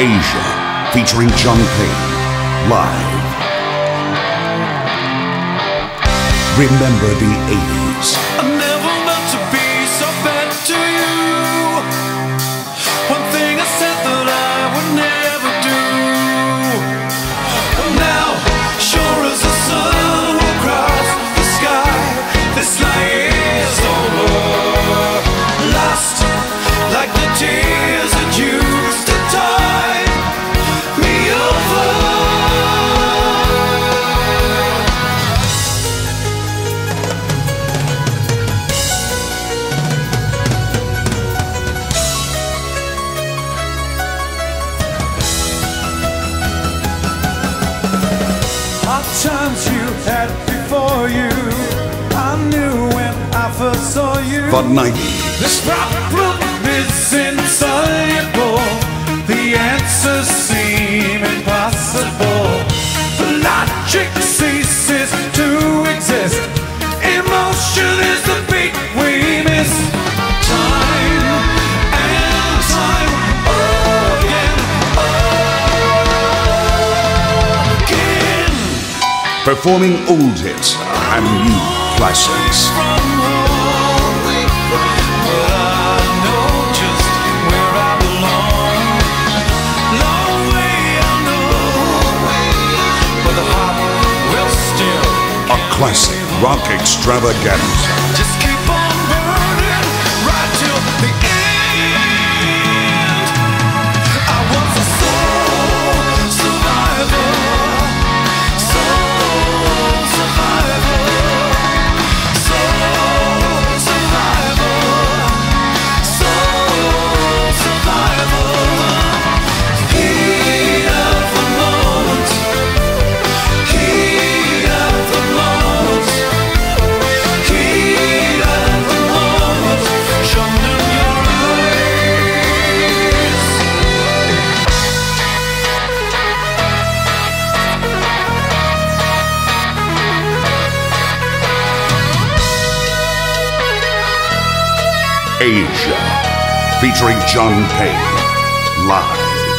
Asia, featuring John Payne, live. Remember the 80s. I charms you had before you. I knew when I first saw you. But Nike. This problem is insoluble. performing old hits and new classics. A classic rock extravaganza. Asia, featuring John Payne, live.